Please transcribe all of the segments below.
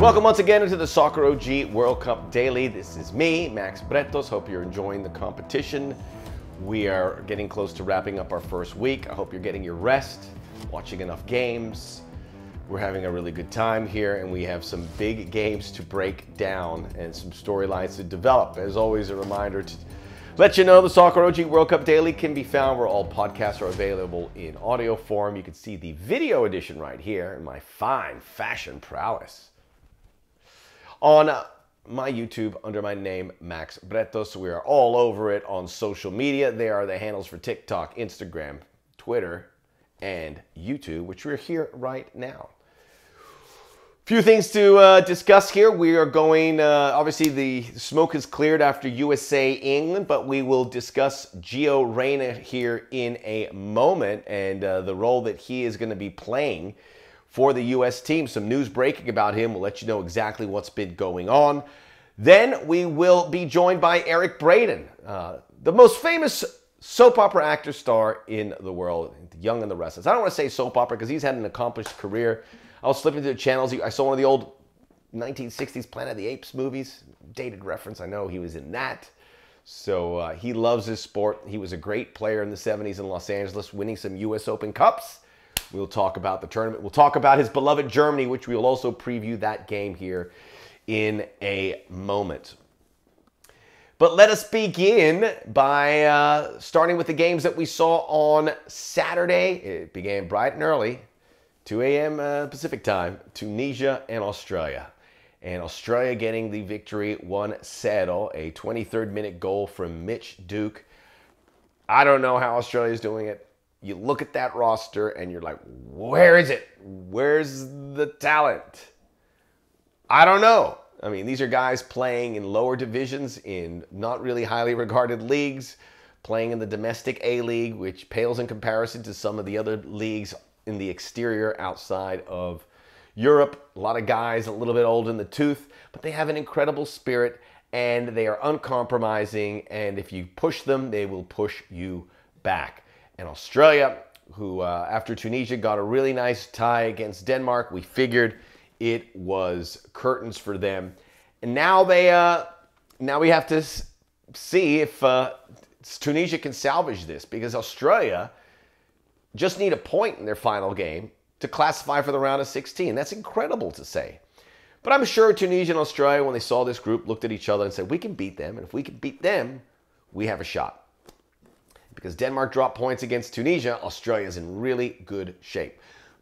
Welcome once again into the Soccer OG World Cup Daily. This is me, Max Bretos. Hope you're enjoying the competition. We are getting close to wrapping up our first week. I hope you're getting your rest, watching enough games. We're having a really good time here, and we have some big games to break down and some storylines to develop. As always, a reminder to let you know the Soccer OG World Cup Daily can be found where all podcasts are available in audio form. You can see the video edition right here in my fine fashion prowess on my YouTube under my name, Max Bretos. We are all over it on social media. They are the handles for TikTok, Instagram, Twitter, and YouTube, which we're here right now. Few things to uh, discuss here. We are going, uh, obviously, the smoke is cleared after USA England, but we will discuss Gio Reyna here in a moment and uh, the role that he is going to be playing for the U.S. team. Some news breaking about him. We'll let you know exactly what's been going on. Then we will be joined by Eric Braeden, uh, the most famous soap opera actor star in the world, Young and the Restless. I don't want to say soap opera because he's had an accomplished career. I was flipping through the channels. I saw one of the old 1960s Planet of the Apes movies. Dated reference. I know he was in that. So uh, he loves his sport. He was a great player in the 70s in Los Angeles, winning some U.S. Open Cups. We'll talk about the tournament. We'll talk about his beloved Germany, which we will also preview that game here in a moment. But let us begin by uh, starting with the games that we saw on Saturday. It began bright and early, 2 a.m. Uh, Pacific time, Tunisia and Australia. And Australia getting the victory 1-0, a 23rd minute goal from Mitch Duke. I don't know how Australia is doing it you look at that roster and you're like, where is it? Where's the talent? I don't know. I mean, these are guys playing in lower divisions in not really highly regarded leagues, playing in the domestic A League, which pales in comparison to some of the other leagues in the exterior outside of Europe. A lot of guys a little bit old in the tooth, but they have an incredible spirit and they are uncompromising. And if you push them, they will push you back and Australia, who uh, after Tunisia got a really nice tie against Denmark, we figured it was curtains for them. And now they, uh, now we have to see if uh, Tunisia can salvage this because Australia just need a point in their final game to classify for the round of 16. That's incredible to say. But I'm sure Tunisia and Australia, when they saw this group, looked at each other and said, we can beat them. And if we can beat them, we have a shot because Denmark dropped points against Tunisia, Australia's in really good shape.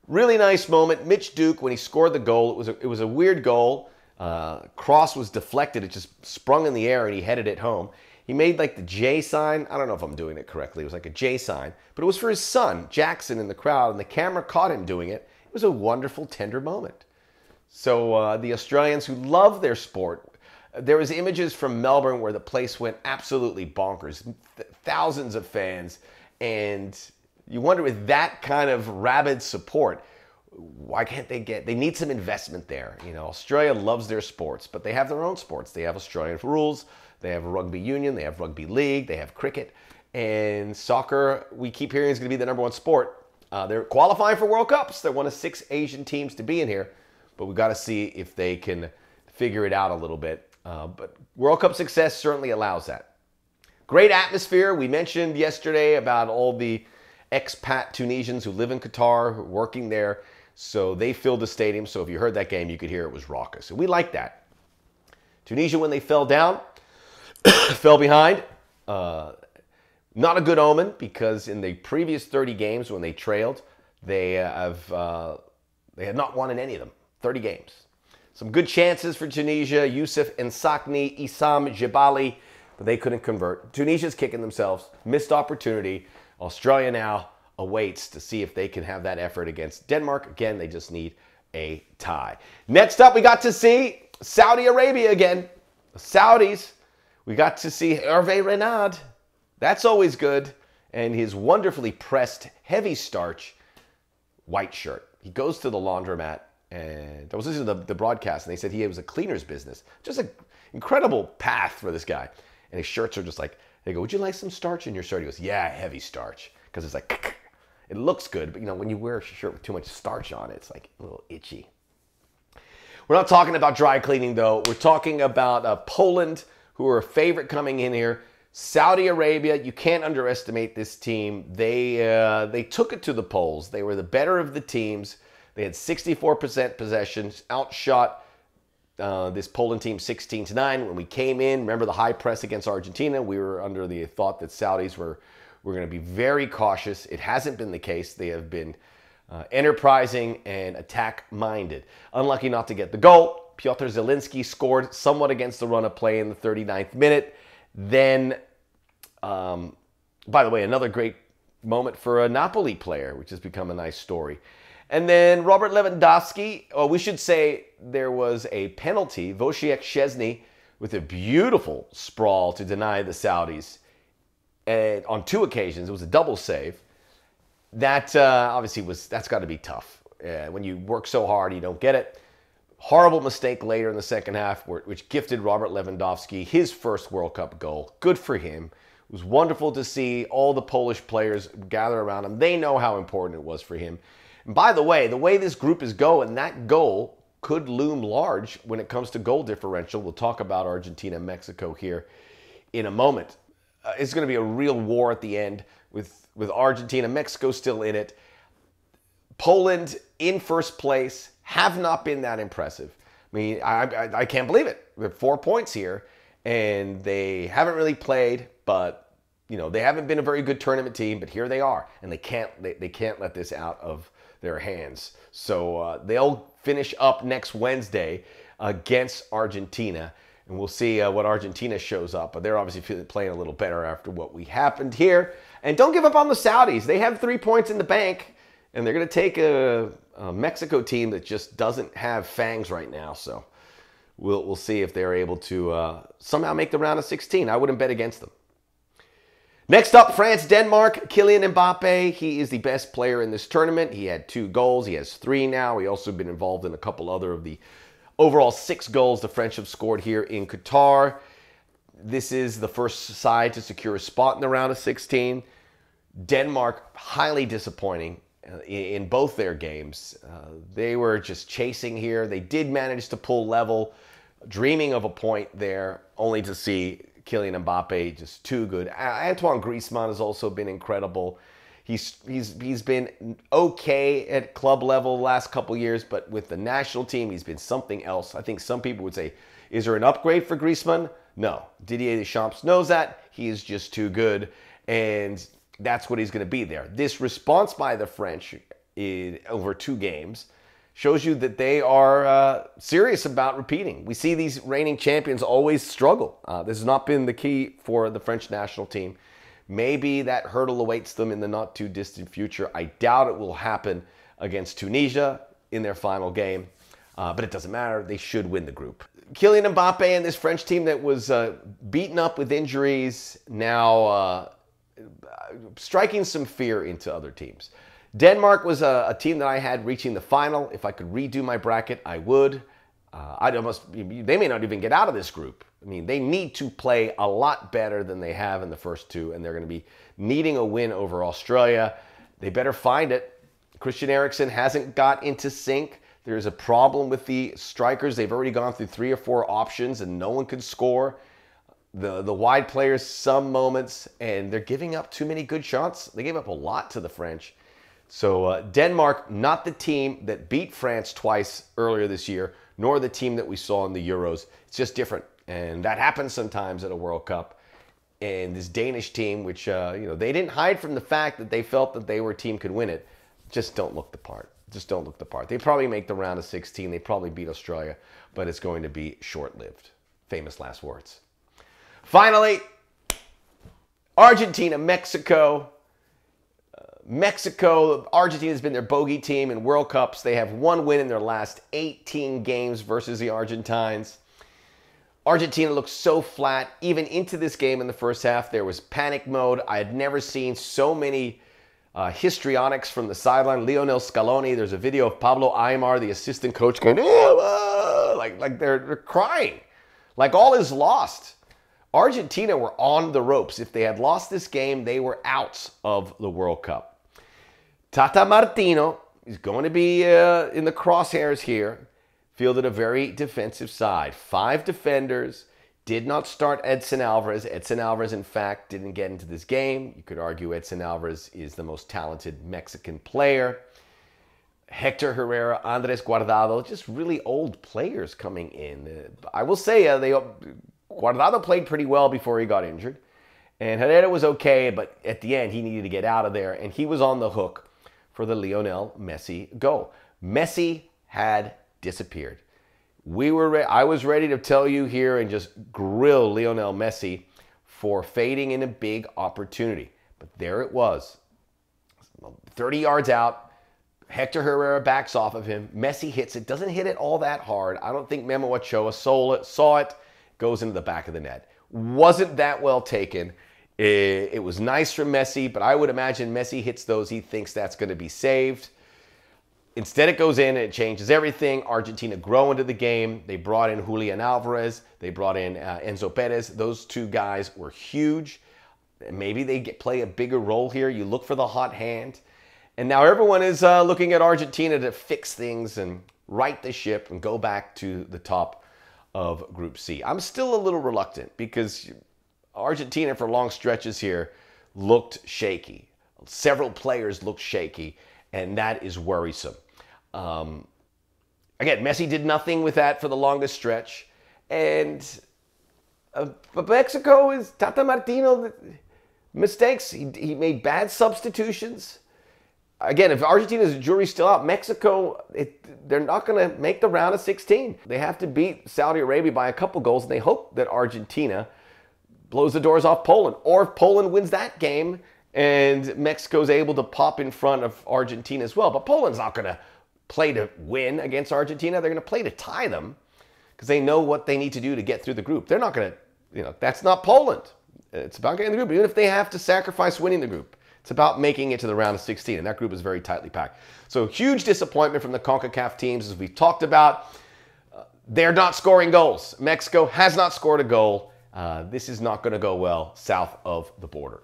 Really nice moment. Mitch Duke, when he scored the goal, it was a, it was a weird goal. Uh, cross was deflected. It just sprung in the air and he headed it home. He made like the J sign. I don't know if I'm doing it correctly. It was like a J sign, but it was for his son, Jackson, in the crowd, and the camera caught him doing it. It was a wonderful, tender moment. So uh, the Australians who love their sport there was images from Melbourne where the place went absolutely bonkers. Th- thousands of fans, and you wonder with that kind of rabid support, why can't they get? They need some investment there. You know, Australia loves their sports, but they have their own sports. They have Australian rules. They have rugby union. They have rugby league. They have cricket, and soccer. We keep hearing is going to be the number one sport. Uh, they're qualifying for World Cups. They're one of six Asian teams to be in here, but we've got to see if they can figure it out a little bit uh, but World Cup success certainly allows that. Great atmosphere. We mentioned yesterday about all the expat Tunisians who live in Qatar, working there. So they filled the stadium. So if you heard that game, you could hear it was raucous. And we like that. Tunisia, when they fell down, fell behind. Uh, not a good omen because in the previous 30 games when they trailed, they have uh, they had not won in any of them. 30 games. Some good chances for Tunisia. Yusuf Msakni, Isam Jebali, but they couldn't convert. Tunisia's kicking themselves. Missed opportunity. Australia now awaits to see if they can have that effort against Denmark. Again, they just need a tie. Next up, we got to see Saudi Arabia again. The Saudis. We got to see Hervé Renard. That's always good. And his wonderfully pressed, heavy starch white shirt. He goes to the laundromat and I was listening to the, the broadcast, and they said he was a cleaner's business. Just an incredible path for this guy. And his shirts are just like, they go, would you like some starch in your shirt? He goes, yeah, heavy starch. Because it's like, it looks good, but you know, when you wear a shirt with too much starch on it, it's like a little itchy. We're not talking about dry cleaning, though. We're talking about uh, Poland, who are a favorite coming in here. Saudi Arabia, you can't underestimate this team. They uh, they took it to the Poles. They were the better of the teams. They had 64% possession, outshot uh, this Poland team 16 to 9. When we came in, remember the high press against Argentina, we were under the thought that Saudis were, were going to be very cautious. It hasn't been the case. They have been uh, enterprising and attack minded. Unlucky not to get the goal. Piotr Zielinski scored somewhat against the run of play in the 39th minute. Then, um, by the way, another great moment for a Napoli player, which has become a nice story. And then Robert Lewandowski, well, we should say there was a penalty. Wojciech Szczesny with a beautiful sprawl to deny the Saudis and on two occasions. It was a double save. That uh, obviously was, that's got to be tough. Uh, when you work so hard, you don't get it. Horrible mistake later in the second half, which gifted Robert Lewandowski his first World Cup goal. Good for him. It was wonderful to see all the Polish players gather around him. They know how important it was for him. By the way, the way this group is going, that goal could loom large when it comes to goal differential. We'll talk about Argentina and Mexico here in a moment. Uh, it's going to be a real war at the end with, with Argentina, Mexico still in it. Poland in first place have not been that impressive. I mean, I, I, I can't believe it. They're four points here, and they haven't really played, but you know they haven't been a very good tournament team. But here they are, and they can't they, they can't let this out of their hands. So uh, they'll finish up next Wednesday against Argentina. And we'll see uh, what Argentina shows up. But they're obviously playing a little better after what we happened here. And don't give up on the Saudis. They have three points in the bank. And they're going to take a, a, Mexico team that just doesn't have fangs right now. So we'll, we'll see if they're able to uh, somehow make the round of 16. I wouldn't bet against them. Next up, France, Denmark, Kylian Mbappe. He is the best player in this tournament. He had two goals. He has three now. He also been involved in a couple other of the overall six goals the French have scored here in Qatar. This is the first side to secure a spot in the round of 16. Denmark, highly disappointing uh, in both their games. Uh, they were just chasing here. They did manage to pull level, dreaming of a point there, only to see Kylian Mbappe just too good. Antoine Griezmann has also been incredible. He's he's he's been okay at club level the last couple years, but with the national team, he's been something else. I think some people would say, is there an upgrade for Griezmann? No. Didier Deschamps knows that. He is just too good, and that's what he's going to be there. This response by the French in, over two games shows you that they are uh, serious about repeating. We see these reigning champions always struggle. Uh, this has not been the key for the French national team. Maybe that hurdle awaits them in the not too distant future. I doubt it will happen against Tunisia in their final game, uh, but it doesn't matter. They should win the group. Kylian Mbappe and this French team that was uh, beaten up with injuries now uh, striking some fear into other teams. Denmark was a, a, team that I had reaching the final. If I could redo my bracket, I would. Uh, I'd almost, they may not even get out of this group. I mean, they need to play a lot better than they have in the first two, and they're going to be needing a win over Australia. They better find it. Christian Eriksen hasn't got into sync. There's a problem with the strikers. They've already gone through three or four options, and no one could score. The, the wide players, some moments, and they're giving up too many good shots. They gave up a lot to the French. So uh, Denmark, not the team that beat France twice earlier this year, nor the team that we saw in the Euros. It's just different, and that happens sometimes at a World Cup. And this Danish team, which uh, you know they didn't hide from the fact that they felt that they were a team could win it, just don't look the part. Just don't look the part. They probably make the round of 16. They probably beat Australia, but it's going to be short-lived. Famous last words. Finally, Argentina, Mexico. Mexico, Argentina has been their bogey team in World Cups. They have one win in their last 18 games versus the Argentines. Argentina looked so flat. Even into this game in the first half, there was panic mode. I had never seen so many uh, histrionics from the sideline. Lionel Scaloni, there's a video of Pablo Aimar, the assistant coach, going, oh, like, like they're, they're crying. Like all is lost. Argentina were on the ropes. If they had lost this game, they were out of the World Cup. Tata Martino is going to be uh, in the crosshairs here. fielded a very defensive side. Five defenders, did not start Edson Alvarez. Edson Alvarez, in fact, didn't get into this game. You could argue Edson Alvarez is the most talented Mexican player. Hector Herrera, Andres Guardado, just really old players coming in. I will say uh, they Guardado played pretty well before he got injured, and Herrera was okay, but at the end he needed to get out of there, and he was on the hook for the Lionel Messi goal. Messi had disappeared. We were re- I was ready to tell you here and just grill Lionel Messi for fading in a big opportunity. But there it was. 30 yards out. Hector Herrera backs off of him. Messi hits it. Doesn't hit it all that hard. I don't think Memo Ochoa saw it, saw it. Goes into the back of the net. Wasn't that well taken. It, it was nice from Messi, but I would imagine Messi hits those. He thinks that's going to be saved. Instead, it goes in and it changes everything. Argentina grow into the game. They brought in Julian Alvarez. They brought in uh, Enzo Perez. Those two guys were huge. Maybe they get, play a bigger role here. You look for the hot hand. And now everyone is uh, looking at Argentina to fix things and right the ship and go back to the top of Group C. I'm still a little reluctant because Argentina, for long stretches here, looked shaky. Several players looked shaky, and that is worrisome. Um, again, Messi did nothing with that for the longest stretch. And uh, but Mexico is Tata Martino mistakes. He, he made bad substitutions. Again, if Argentina's jury's still out, Mexico, it, they're not going to make the round of 16. They have to beat Saudi Arabia by a couple goals, and they hope that Argentina blows the doors off Poland. Or if Poland wins that game and Mexico's able to pop in front of Argentina as well. But Poland's not going to play to win against Argentina. They're going to play to tie them because they know what they need to do to get through the group. They're not going to, you know, that's not Poland. It's about getting the group, even if they have to sacrifice winning the group. It's about making it to the round of 16, and that group is very tightly packed. So huge disappointment from the CONCACAF teams, as we've talked about. Uh, they're not scoring goals. Mexico has not scored a goal. Uh, this is not going to go well south of the border.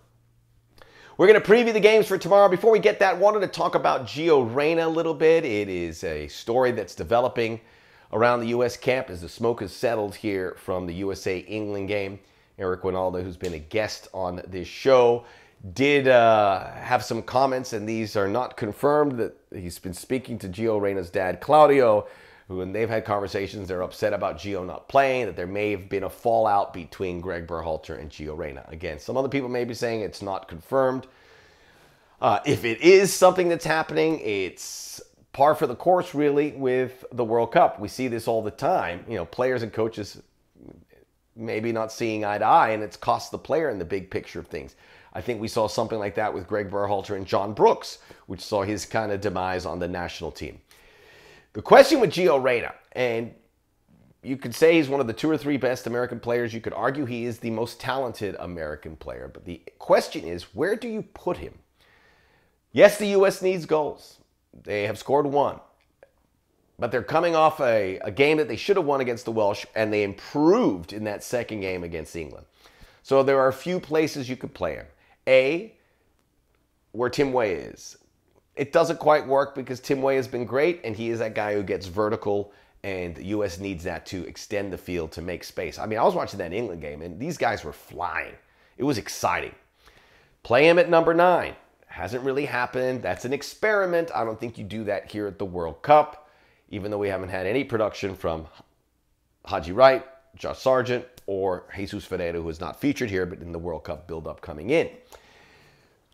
We're going to preview the games for tomorrow. Before we get that, wanted to talk about Gio Reyna a little bit. It is a story that's developing around the U.S. camp as the smoke has settled here from the USA England game. Eric Wynalda, who's been a guest on this show, did uh, have some comments, and these are not confirmed that he's been speaking to Gio Reyna's dad, Claudio, when they've had conversations, they're upset about Gio not playing, that there may have been a fallout between Greg Berhalter and Gio Reyna. Again, some other people may be saying it's not confirmed. Uh, if it is something that's happening, it's par for the course, really, with the World Cup. We see this all the time. You know, players and coaches maybe not seeing eye to eye, and it's cost the player in the big picture of things. I think we saw something like that with Greg Berhalter and John Brooks, which saw his kind of demise on the national team. The question with Gio Reyna, and you could say he's one of the two or three best American players. You could argue he is the most talented American player. But the question is, where do you put him? Yes, the U.S. needs goals. They have scored one. But they're coming off a, a game that they should have won against the Welsh, and they improved in that second game against England. So there are a few places you could play him. A, where Tim Weah is it doesn't quite work because Tim Weah has been great, and he is that guy who gets vertical, and the U.S. needs that to extend the field to make space. I mean, I was watching that England game, and these guys were flying. It was exciting. Play him at number nine. Hasn't really happened. That's an experiment. I don't think you do that here at the World Cup, even though we haven't had any production from Haji Wright, Josh Sargent, or Jesus Ferreira, who is not featured here, but in the World Cup build-up coming in.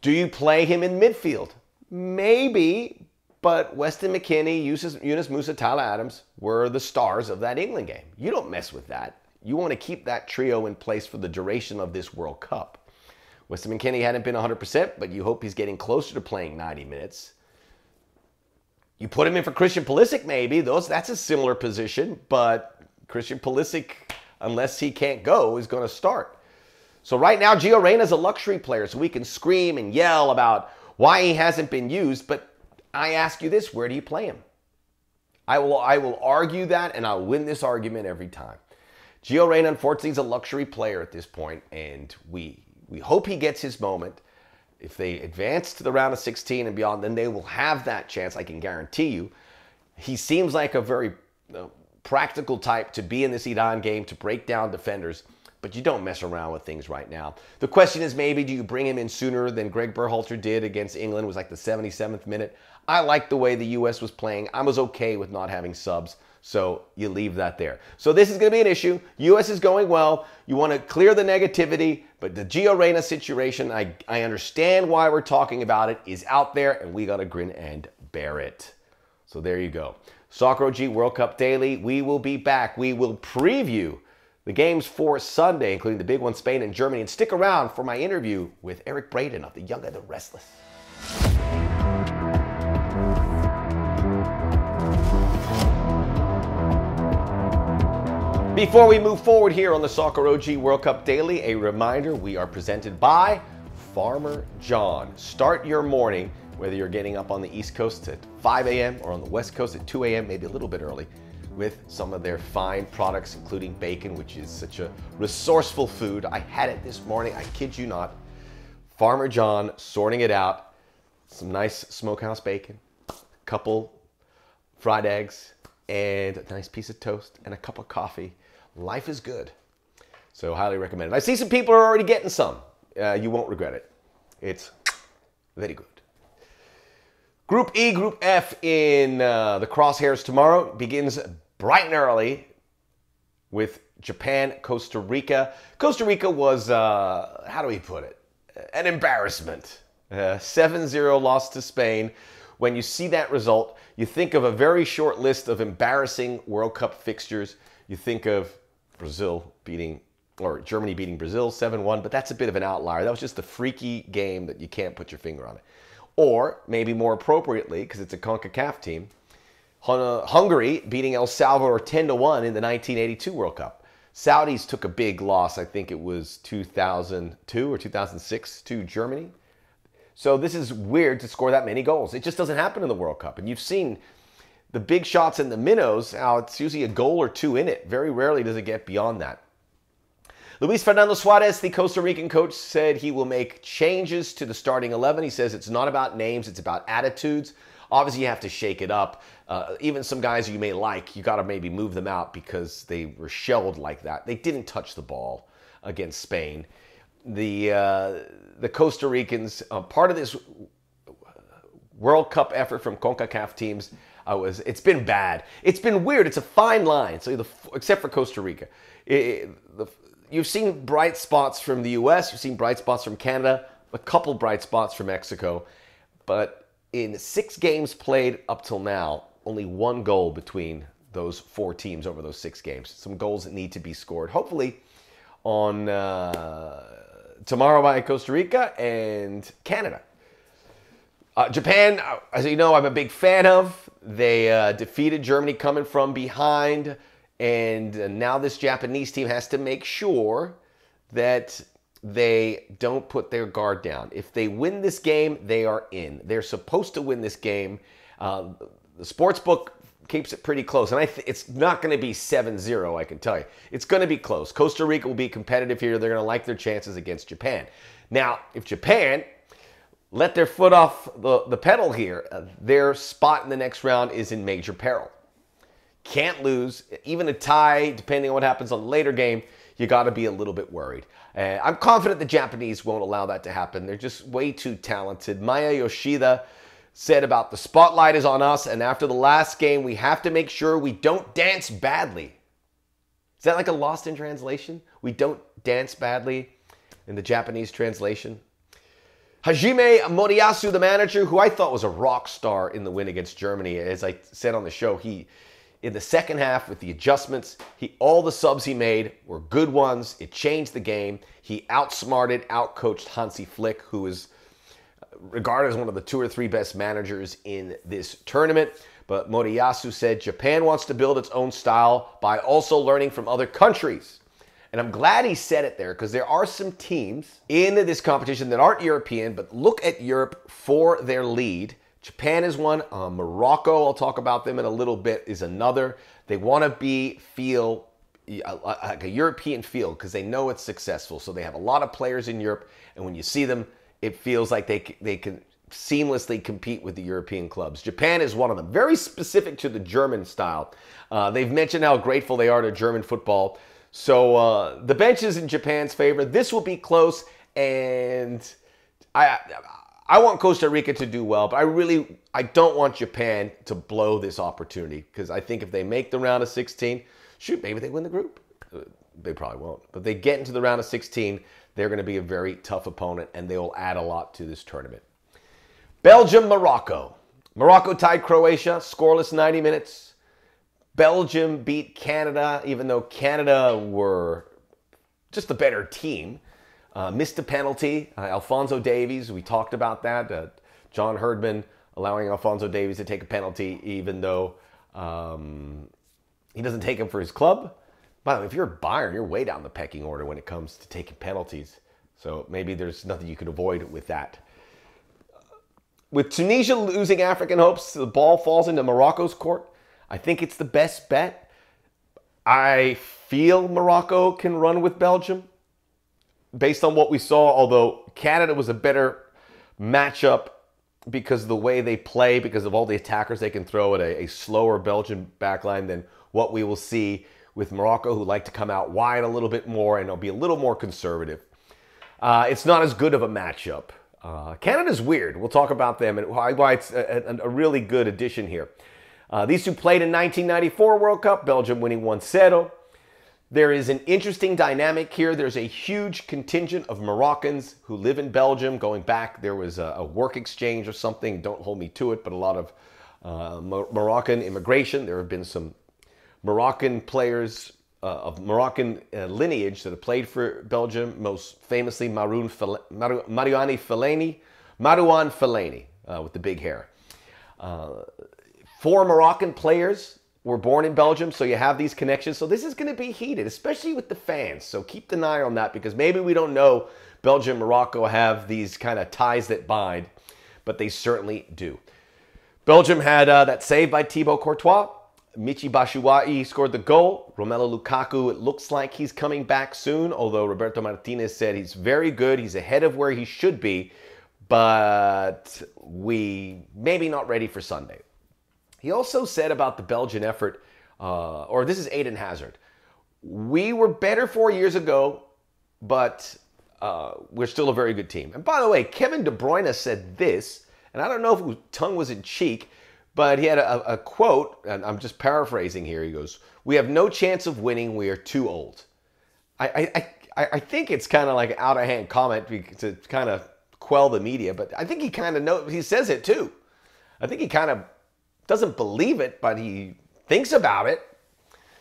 Do you play him in midfield? Maybe, but Weston McKennie, Yunus Musah, Tyler Adams were the stars of that England game. You don't mess with that. You want to keep that trio in place for the duration of this World Cup. Weston McKennie hadn't been 100%, but you hope he's getting closer to playing 90 minutes. You put him in for Christian Pulisic, maybe. Those that's a similar position, but Christian Pulisic, unless he can't go, is going to start. So right now, Gio Reyna is a luxury player, so we can scream and yell about why he hasn't been used, but I ask you this, where do you play him? I will, I will argue that and I'll win this argument every time. Gio Reyna, unfortunately, is a luxury player at this point, and we, we hope he gets his moment. If they advance to the round of 16 and beyond, then they will have that chance, I can guarantee you. He seems like a very uh, practical type to be in this Iran game to break down defenders, but you don't mess around with things right now. The question is maybe do you bring him in sooner than Greg Berhalter did against England? It was like the 77th minute. I like the way the U.S. was playing. I was okay with not having subs. So you leave that there. So this is going to be an issue. U.S. is going well. You want to clear the negativity, but the Gio Reyna situation, I, I understand why we're talking about it, is out there, and we got to grin and bear it. So there you go. Soccer OG World Cup Daily. We will be back. We will preview the games for Sunday, including the big one, Spain and Germany. And stick around for my interview with Eric Braeden of The Young and the Restless. Before we move forward here on the Soccer OG World Cup Daily, a reminder we are presented by Farmer John. Start your morning whether you're getting up on the East Coast at 5 a.m. or on the West Coast at 2 a.m., maybe a little bit early, with some of their fine products, including bacon, which is such a resourceful food. I had it this morning, I kid you not. Farmer John sorting it out. Some nice smokehouse bacon, a couple fried eggs, and a nice piece of toast, and a cup of coffee. Life is good. So, highly recommend it. I see some people are already getting some. Uh, you won't regret it. It's very good. Group E, Group F in uh, the crosshairs tomorrow begins bright and early with Japan, Costa Rica. Costa Rica was, uh, how do we put it? An embarrassment. 7 uh, 0 loss to Spain. When you see that result, you think of a very short list of embarrassing World Cup fixtures. You think of Brazil beating, or Germany beating Brazil 7 1, but that's a bit of an outlier. That was just a freaky game that you can't put your finger on it. Or maybe more appropriately, because it's a CONCACAF team, Uh, Hungary beating El Salvador 10 to 1 in the 1982 World Cup. Saudis took a big loss, I think it was 2002 or 2006 to Germany. So this is weird to score that many goals. It just doesn't happen in the World Cup. And you've seen the big shots and the minnows, how it's usually a goal or two in it. Very rarely does it get beyond that. Luis Fernando Suarez, the Costa Rican coach, said he will make changes to the starting 11. He says it's not about names, it's about attitudes. Obviously, you have to shake it up. Uh, even some guys you may like, you got to maybe move them out because they were shelled like that. They didn't touch the ball against Spain. The uh, the Costa Ricans, uh, part of this World Cup effort from CONCACAF teams, uh, was it's been bad. It's been weird. It's a fine line. So the, except for Costa Rica, it, the, you've seen bright spots from the US, you've seen bright spots from Canada, a couple bright spots from Mexico, but in six games played up till now, only one goal between those four teams over those six games. Some goals that need to be scored. Hopefully, on uh, tomorrow by Costa Rica and Canada. Uh, Japan, uh, as you know, I'm a big fan of. They uh, defeated Germany coming from behind. And uh, now this Japanese team has to make sure that they don't put their guard down. If they win this game, they are in. They're supposed to win this game. Uh, the sports book keeps it pretty close. And I th- it's not going to be 7 0, I can tell you. It's going to be close. Costa Rica will be competitive here. They're going to like their chances against Japan. Now, if Japan let their foot off the, the pedal here, uh, their spot in the next round is in major peril. Can't lose. Even a tie, depending on what happens on the later game, you got to be a little bit worried. Uh, I'm confident the Japanese won't allow that to happen. They're just way too talented. Maya Yoshida said about the spotlight is on us, and after the last game, we have to make sure we don't dance badly. Is that like a lost in translation? We don't dance badly in the Japanese translation. Hajime Moriyasu, the manager, who I thought was a rock star in the win against Germany, as I said on the show, he in the second half with the adjustments, he all the subs he made were good ones. It changed the game. He outsmarted, outcoached Hansi Flick, who is uh, regarded as one of the two or three best managers in this tournament. But Moriyasu said Japan wants to build its own style by also learning from other countries. And I'm glad he said it there because there are some teams in this competition that aren't European, but look at Europe for their lead Japan is one. Uh, Morocco, I'll talk about them in a little bit, is another. They want to be feel like a European feel because they know it's successful. So they have a lot of players in Europe, and when you see them, it feels like they they can seamlessly compete with the European clubs. Japan is one of them, very specific to the German style. Uh, they've mentioned how grateful they are to German football. So uh, the bench is in Japan's favor. This will be close, and I I want Costa Rica to do well, but I really I don't want Japan to blow this opportunity because I think if they make the round of 16, shoot, maybe they win the group. Uh, they probably won't, but they get into the round of 16, they're going to be a very tough opponent, and they will add a lot to this tournament. Belgium, Morocco. Morocco tied Croatia, scoreless 90 minutes. Belgium beat Canada, even though Canada were just a better team. Uh, missed a penalty. Uh, Alfonso Davies, we talked about that. Uh, John Herdman allowing Alfonso Davies to take a penalty, even though um, he doesn't take him for his club. By the way, if you're a Bayern, you're way down the pecking order when it comes to taking penalties. So maybe there's nothing you could avoid with that. With Tunisia losing African hopes, the ball falls into Morocco's court. I think it's the best bet. I feel Morocco can run with Belgium based on what we saw, although Canada was a better matchup because of the way they play, because of all the attackers they can throw at a, a slower Belgian backline than what we will see with Morocco, who like to come out wide a little bit more and they'll be a little more conservative. Uh, it's not as good of a matchup. Uh, Canada's weird. We'll talk about them and why, why it's a, a, really good addition here. Uh, these two played in 1994 World Cup, Belgium winning 1 0. There is an interesting dynamic here. There's a huge contingent of Moroccans who live in Belgium. Going back, there was a, a work exchange or something. Don't hold me to it, but a lot of uh, Moroccan immigration. There have been some Moroccan players uh, of Moroccan uh, lineage that have played for Belgium, most famously Maroon Maru, Mariani Fellaini, Marouane Fellaini uh, with the big hair. Uh, four Moroccan players were born in Belgium, so you have these connections. So this is going to be heated, especially with the fans. So keep an eye on that because maybe we don't know Belgium, Morocco have these kind of ties that bind, but they certainly do. Belgium had uh, that save by Thibaut Courtois. Michy Batshuayi scored the goal. Romelu Lukaku, it looks like he's coming back soon, although Roberto Martinez said he's very good. He's ahead of where he should be, but we maybe not ready for Sunday. He also said about the Belgian effort, uh, or this is Eden Hazard. We were better four years ago, but uh, we're still a very good team. And by the way, Kevin De Bruyne said this, and I don't know if his tongue was in cheek, but he had a, a quote, and I'm just paraphrasing here. He goes, "We have no chance of winning. We are too old." I I, I, think it's kind of like an out of hand comment to kind of quell the media, but I think he kind of know he says it too. I think he kind of doesn't believe it, but he thinks about it,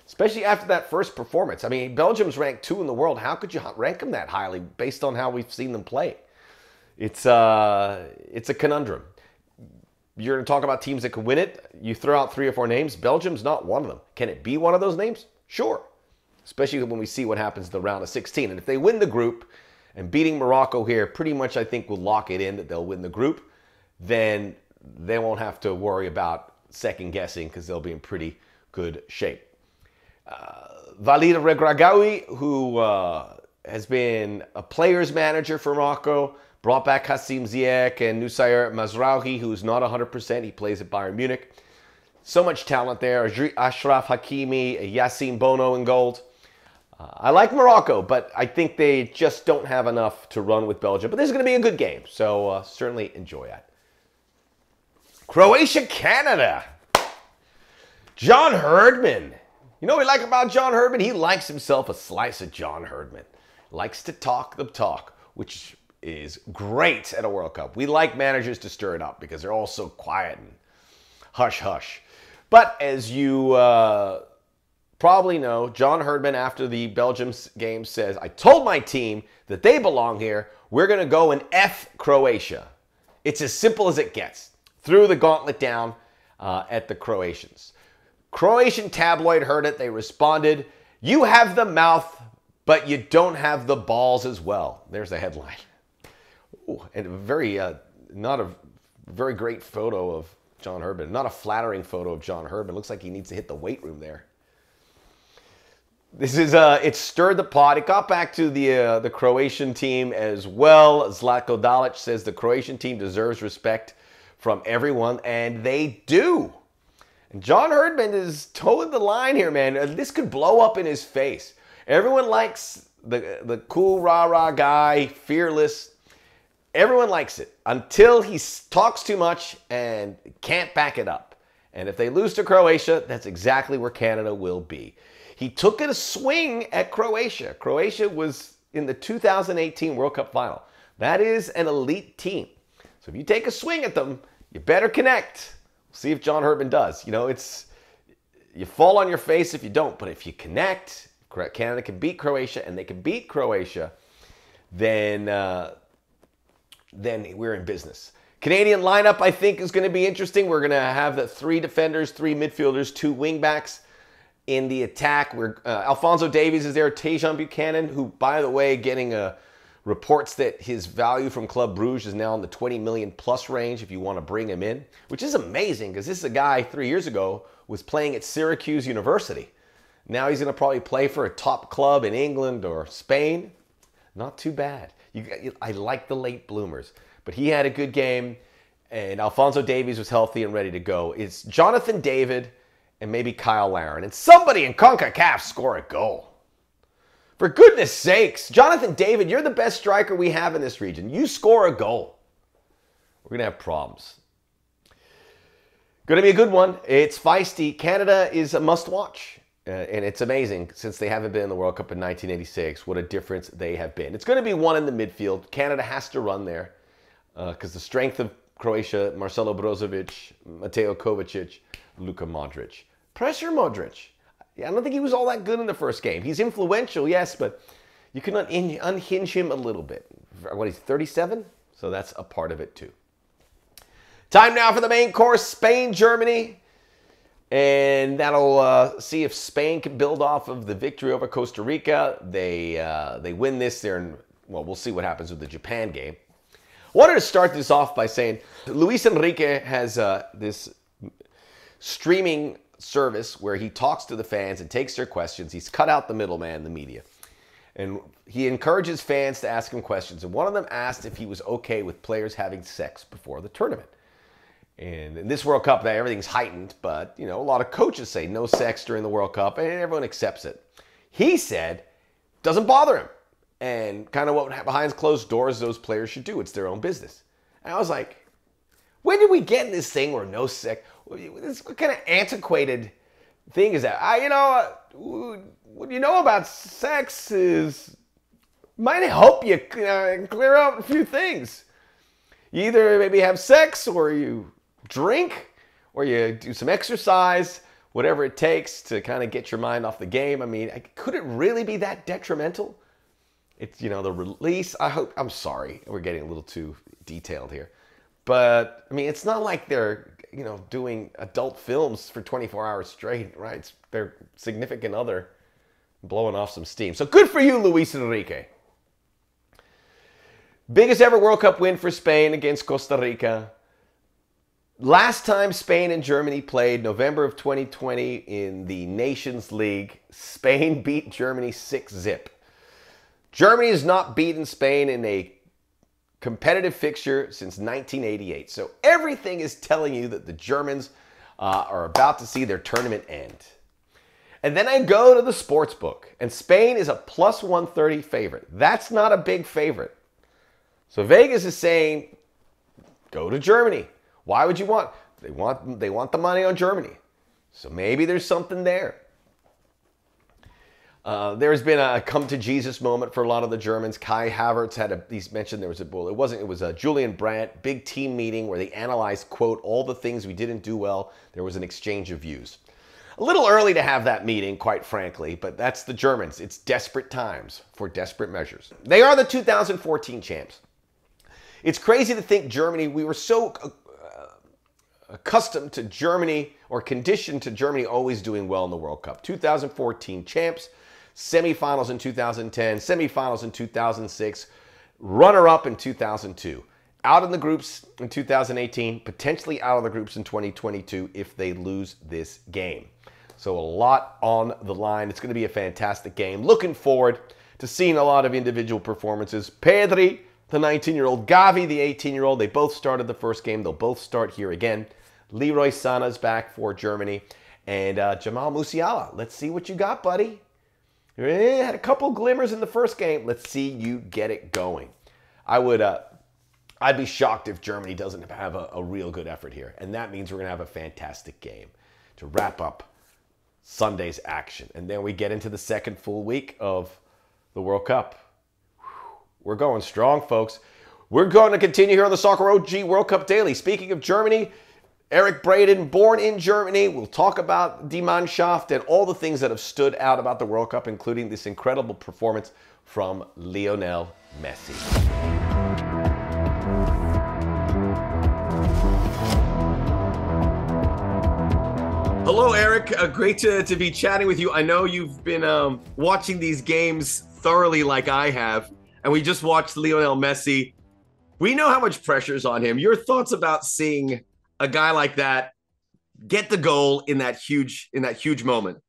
especially after that first performance. I mean, Belgium's ranked two in the world. How could you rank them that highly based on how we've seen them play? It's, uh, it's a conundrum. You're going to talk about teams that could win it. You throw out three or four names. Belgium's not one of them. Can it be one of those names? Sure. Especially when we see what happens in the round of 16. And if they win the group and beating Morocco here, pretty much I think will lock it in that they'll win the group, then they won't have to worry about second guessing because they'll be in pretty good shape. Uh, Walid Regragui, who uh, has been a player's manager for Morocco, brought back Hakim Ziyech and Noussair Mazraoui, who's not 100%. He plays at Bayern Munich. So much talent there. Ashraf Hakimi, Yassine Bono in gold. Uh, I like Morocco, but I think they just don't have enough to run with Belgium. But this is going to be a good game, so uh, certainly enjoy it. Croatia, Canada. John Herdman. You know what we like about John Herdman? He likes himself a slice of John Herdman. Likes to talk the talk, which is great at a World Cup. We like managers to stir it up because they're all so quiet and hush hush. But as you uh, probably know, John Herdman, after the Belgium game, says, I told my team that they belong here. We're going to go and F Croatia. It's as simple as it gets threw the gauntlet down uh, at the Croatians. Croatian tabloid heard it. They responded, You have the mouth, but you don't have the balls as well. There's the headline. Ooh, and a very, uh, not a very great photo of John Herdman. Not a flattering photo of John Herdman. Looks like he needs to hit the weight room there. This is uh, it stirred the pot. It got back to the uh, the Croatian team as well. Zlatko Dalic says the Croatian team deserves respect from everyone, and they do. And John Herdman is toeing the line here, man. Uh, this could blow up in his face. Everyone likes the the cool rah rah guy, fearless. Everyone likes it until he talks too much and can't back it up. And if they lose to Croatia, that's exactly where Canada will be. He took a swing at Croatia. Croatia was in the 2018 World Cup final. That is an elite team. If you take a swing at them, you better connect. See if John Herdman does. You know, it's you fall on your face if you don't, but if you connect, Canada can beat Croatia and they can beat Croatia, then uh, then we're in business. Canadian lineup, I think, is going to be interesting. We're going to have the three defenders, three midfielders, two wingbacks in the attack. We're uh, Alfonso Davies is there. Tajon Buchanan, who, by the way, getting a reports that his value from Club Bruges is now in the 20 million plus range if you want to bring him in, which is amazing because this is a guy three years ago was playing at Syracuse University. Now he's going to probably play for a top club in England or Spain. Not too bad. You, I like the late bloomers, but he had a good game, and Alfonso Davies was healthy and ready to go. It's Jonathan David and maybe Kyle Larin. And somebody in CONCACAF score a goal. For goodness sakes, Jonathan David, you're the best striker we have in this region. You score a goal. We're going to have problems. Going to be a good one. It's feisty. Canada is a must watch. Uh, and it's amazing since they haven't been in the World Cup in 1986, what a difference they have been. It's going to be one in the midfield. Canada has to run there because uh, the strength of Croatia, Marcelo Brozovic, Mateo Kovacic, Luka Modric. Pressure Modric. I don't think he was all that good in the first game. He's influential, yes, but you can un- unhinge him a little bit. What, he's 37? So that's a part of it too. Time now for the main course Spain, Germany. And that'll uh, see if Spain can build off of the victory over Costa Rica. They, uh, they win this. They're in, well, we'll see what happens with the Japan game. I wanted to start this off by saying Luis Enrique has uh, this streaming service where he talks to the fans and takes their questions. He's cut out the middleman, the media. And he encourages fans to ask him questions. And one of them asked if he was okay with players having sex before the tournament. And in this World Cup, everything's heightened, but you know, a lot of coaches say no sex during the World Cup, and everyone accepts it. He said doesn't bother him, and kind of what behind closed doors those players should do. It's their own business. And I was like, when did we get in this thing where no sex? This what kind of antiquated thing is that? I, you know, what you know about sex is might help you clear out a few things. You either maybe have sex or you drink or you do some exercise, whatever it takes to kind of get your mind off the game. I mean, could it really be that detrimental? It's, you know, the release. I hope, I'm sorry, we're getting a little too detailed here. But I mean, it's not like they're you know doing adult films for 24 hours straight, right? It's their significant other blowing off some steam. So good for you, Luis Enrique. Biggest ever World Cup win for Spain against Costa Rica. Last time Spain and Germany played, November of 2020 in the Nations League, Spain beat Germany 6 zip. Germany has not beaten Spain in a competitive fixture since 1988. So everything is telling you that the Germans uh, are about to see their tournament end. And then I go to the sports book, and Spain is a plus 130 favorite. That's not a big favorite. So Vegas is saying, go to Germany. Why would you want? They want they want the money on Germany. So maybe there's something there. Uh, there's been a come to Jesus moment for a lot of the Germans. Kai Havertz had a, he's mentioned there was a, well, it wasn't, it was a Julian Brandt big team meeting where they analyzed, quote, all the things we didn't do well. There was an exchange of views. A little early to have that meeting, quite frankly, but that's the Germans. It's desperate times for desperate measures. They are the 2014 champs. It's crazy to think Germany, we were so uh, accustomed to Germany or conditioned to Germany always doing well in the World Cup. 2014 champs semifinals in 2010, semifinals in 2006, runner up in 2002. Out in the groups in 2018, potentially out of the groups in 2022 if they lose this game. So a lot on the line. It's going to be a fantastic game. Looking forward to seeing a lot of individual performances. Pedri, the 19 year old, Gavi, the 18 year old, they both started the first game. They'll both start here again. Leroy Sané's back for Germany. And uh, Jamal Musiala, let's see what you got, buddy. Eh, had a couple glimmers in the first game. Let's see you get it going. I would, uh, I'd be shocked if Germany doesn't have a, a real good effort here, and that means we're gonna have a fantastic game to wrap up Sunday's action, and then we get into the second full week of the World Cup. We're going strong, folks. We're going to continue here on the Soccer OG World Cup Daily. Speaking of Germany, Eric Braeden, born in Germany. We'll talk about Die Mannschaft and all the things that have stood out about the World Cup, including this incredible performance from Lionel Messi. Hello, Eric. Uh, great to, to be chatting with you. I know you've been um, watching these games thoroughly, like I have, and we just watched Lionel Messi. We know how much pressure is on him. Your thoughts about seeing a guy like that get the goal in that huge in that huge moment?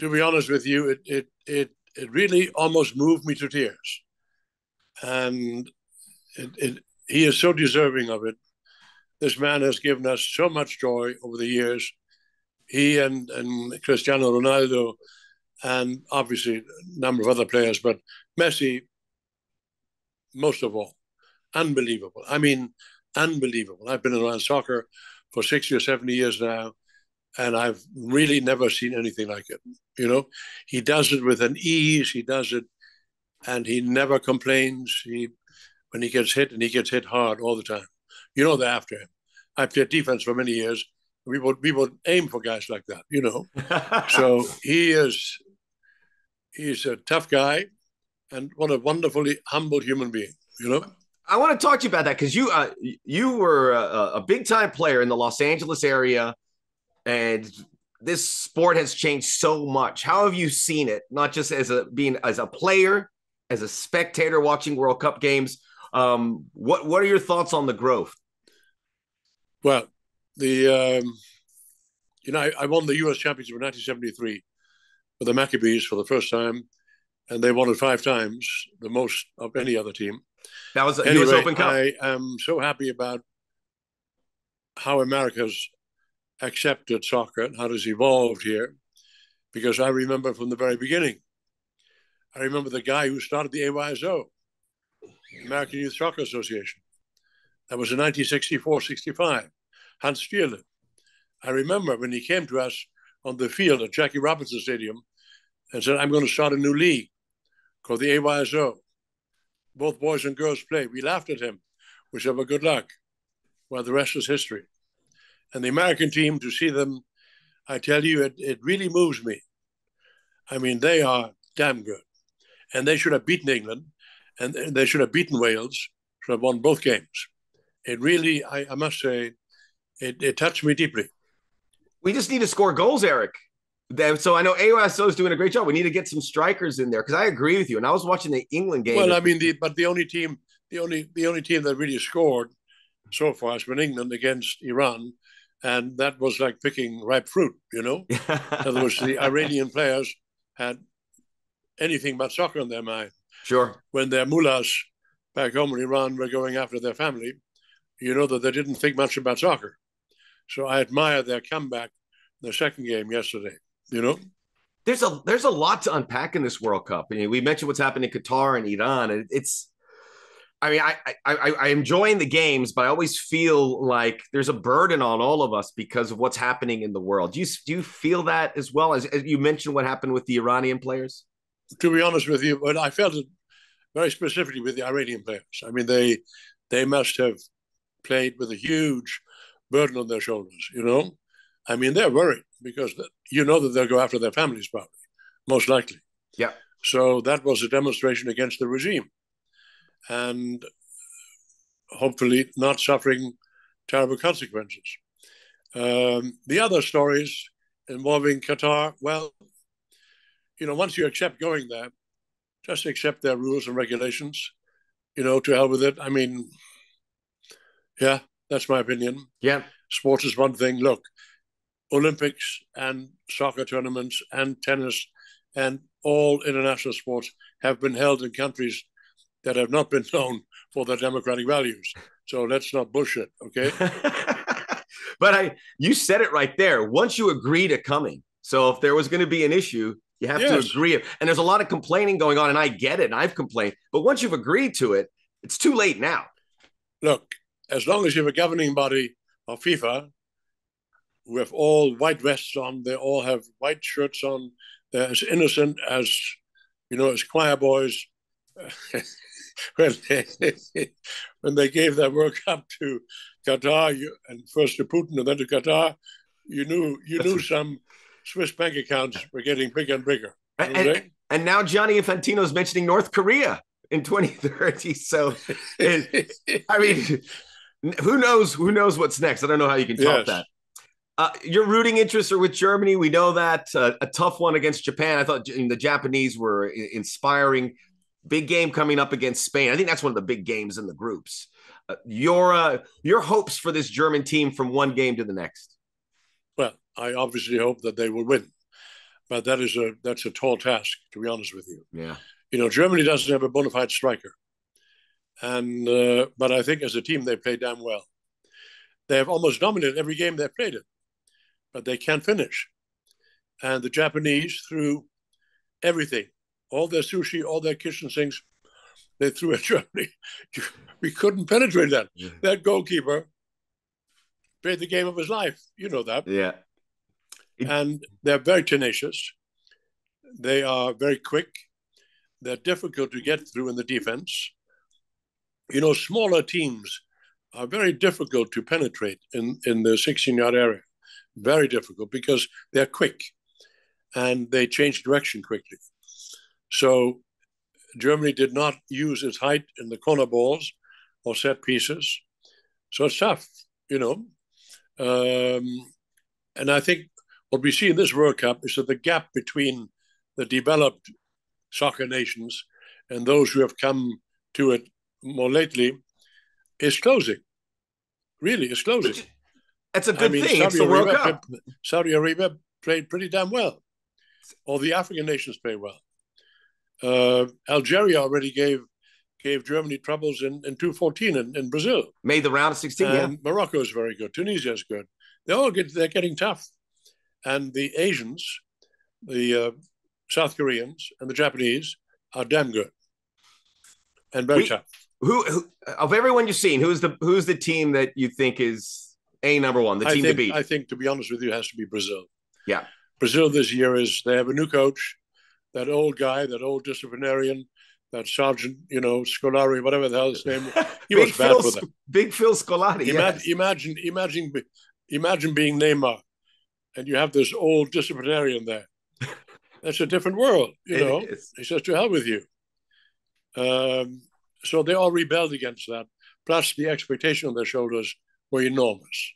To be honest with you, it it it it really almost moved me to tears, and it, it he is so deserving of it. This man has given us so much joy over the years. He and and Cristiano Ronaldo, and obviously a number of other players, but Messi, most of all, unbelievable. I mean, unbelievable. I've been around soccer for 60 or 70 years now, and I've really never seen anything like it. You know, he does it with an ease, he does it, and he never complains. He, when he gets hit, and he gets hit hard all the time. You know, they're after him. I played defense for many years. We would we would aim for guys like that, you know. so he is he's a tough guy, and what a wonderfully humble human being, you know. I want to talk to you about that because you uh, you were a, a big time player in the Los Angeles area, and this sport has changed so much. How have you seen it? Not just as a being as a player, as a spectator watching World Cup games. Um, what what are your thoughts on the growth? Well, the um, you know I, I won the U.S. Championship in 1973 with the Maccabees for the first time, and they won it five times, the most of any other team. That was anyway, US Open Cup. I am so happy about how America's accepted soccer and how it's evolved here, because I remember from the very beginning. I remember the guy who started the AYSO, American Youth Soccer Association. That was in 1964-65, Hans Stierle. I remember when he came to us on the field at Jackie Robinson Stadium and said, I'm going to start a new league called the AYSO both boys and girls play. We laughed at him. We said, well, good luck. Well, the rest is history. And the American team, to see them, I tell you, it, it really moves me. I mean, they are damn good. And they should have beaten England, and they should have beaten Wales, should have won both games. It really, I, I must say, it, it touched me deeply. We just need to score goals, Eric so I know AYSO is doing a great job. We need to get some strikers in there because I agree with you. And I was watching the England game. Well, I mean, the, but the only team, the only the only team that really scored so far has been England against Iran, and that was like picking ripe fruit. You know, in other words, the Iranian players had anything but soccer on their mind. Sure. When their mullahs back home in Iran were going after their family, you know that they didn't think much about soccer. So I admire their comeback in the second game yesterday you know there's a there's a lot to unpack in this World Cup. I mean, we mentioned what's happened in Qatar and Iran, and it's. I mean, I, I I I enjoying the games, but I always feel like there's a burden on all of us because of what's happening in the world. Do you do you feel that as well as, as you mentioned what happened with the Iranian players? To be honest with you, but I felt it very specifically with the Iranian players. I mean, they they must have played with a huge burden on their shoulders. You know, I mean, they're worried because you know that they'll go after their families, probably, most likely. Yeah. So that was a demonstration against the regime, and hopefully not suffering terrible consequences. Um, the other stories involving Qatar, well, you know, once you accept going there, just accept their rules and regulations. You know, to hell with it. I mean, yeah, that's my opinion. Yeah. Sports is one thing. Look, Olympics and soccer tournaments and tennis and all international sports have been held in countries that have not been known for their democratic values. So let's not bullshit, okay? but I, you said it right there. Once you agree to coming, so if there was going to be an issue, you have yes. to agree. And there's a lot of complaining going on, and I get it, and I've complained. But once you've agreed to it, it's too late now. Look, as long as you have a governing body of FIFA who have all white vests on, they all have white shirts on, they're as innocent as, you know, as choir boys. when, they, when they gave that World Cup to Qatar, you, and first to Putin and then to Qatar, you knew you knew some Swiss bank accounts were getting bigger and bigger. And, and, and now Gianni Infantino is mentioning North Korea in 2030. So, it, I mean, who knows? Who knows what's next? I don't know how you can top yes. that. Uh, your rooting interests are with Germany. We know that uh, a tough one against Japan. I thought the Japanese were inspiring. Big game coming up against Spain. I think that's one of the big games in the groups. Uh, your uh, your hopes for this German team from one game to the next. Well, I obviously hope that they will win, but that is a that's a tall task to be honest with you. Yeah, you know Germany doesn't have a bona fide striker, and uh, but I think as a team they play damn well. They have almost dominated every game they've played in, but they can't finish. And the Japanese threw everything, all their sushi, all their kitchen sinks, they threw at Germany. we couldn't penetrate that. Yeah. That goalkeeper played the game of his life. You know that. Yeah. And they're very tenacious. They are very quick. They're difficult to get through in the defense. You know, smaller teams are very difficult to penetrate in, in the 16 yard area. Very difficult because they're quick and they change direction quickly. So Germany did not use its height in the corner balls or set pieces. So it's tough, you know. Um, and I think what we see in this World Cup is that the gap between the developed soccer nations and those who have come to it more lately is closing. Really, it's closing. That's a good I mean, thing. Saudi it's the World Arabia, Cup. Saudi Arabia played pretty damn well. All the African nations play well. Uh, Algeria already gave gave Germany troubles in, in 214 in, in Brazil. Made the round of 16, and yeah. Morocco is very good. Tunisia is good. They all get they're getting tough. And the Asians, the uh, South Koreans and the Japanese are damn good and very we, tough. Who, who, of everyone you've seen, who's the who's the team that you think is a number one, the team think, to beat? I think, to be honest with you, has to be Brazil. Yeah, Brazil this year is they have a new coach, that old guy, that old disciplinarian that sergeant, you know, Scolari, whatever the hell his name. He was bad Phil, for them. Big Phil Scolari. Imagine, yes. imagine, imagine, imagine being Neymar, and you have this old disciplinarian there. That's a different world, you it know. Is. He says, "To hell with you." Um, so they all rebelled against that. Plus, the expectation on their shoulders were enormous.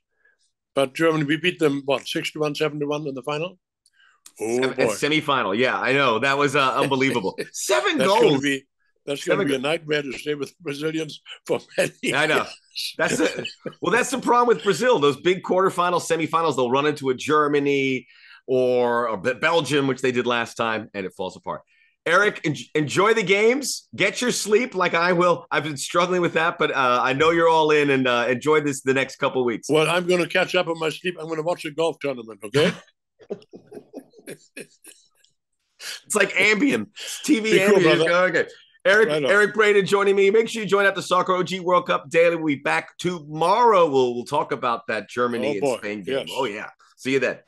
But Germany, we beat them what six to one, seven to one in the final. Oh Seven, boy. Semifinal. Yeah, I know. That was uh, unbelievable. Seven that's goals. Be, that's going to be a nightmare to stay with Brazilians for many. I know. That's the, well. That's the problem with Brazil. Those big quarterfinals, semifinals, they'll run into a Germany or, or Belgium, which they did last time, and it falls apart. Eric, en- enjoy the games. Get your sleep, like I will. I've been struggling with that, but uh, I know you're all in, and uh, enjoy this the next couple weeks. Well, I'm going to catch up on my sleep. I'm going to watch a golf tournament. Okay. it's like Ambien. TV Be Ambien. Cool, okay. Eric right Eric Braeden joining me. Make sure you join out the Soccer OG World Cup Daily. We'll be back tomorrow. We'll, we'll talk about that Germany oh, and Spain game. Yes. Oh, yeah. See you then.